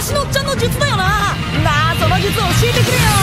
私のおっちゃんの術だよな。なあその術教えてくれよ。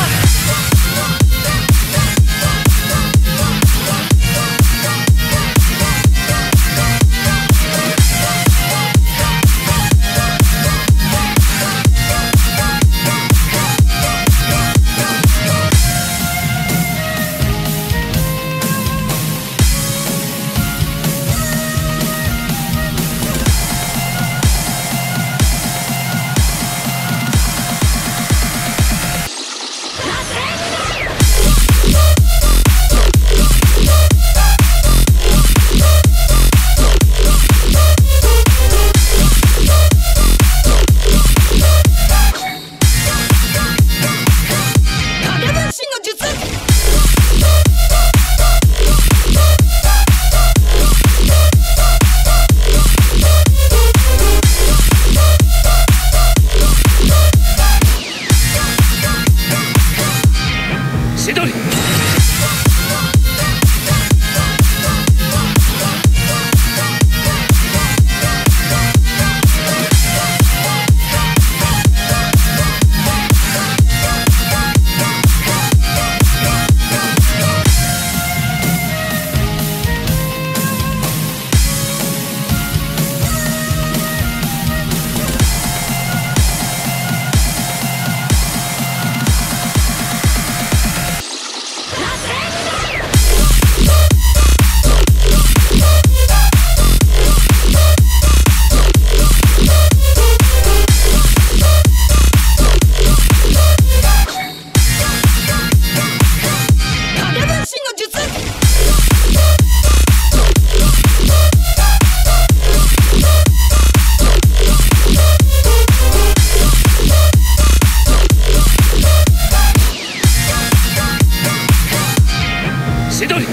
谁叫你？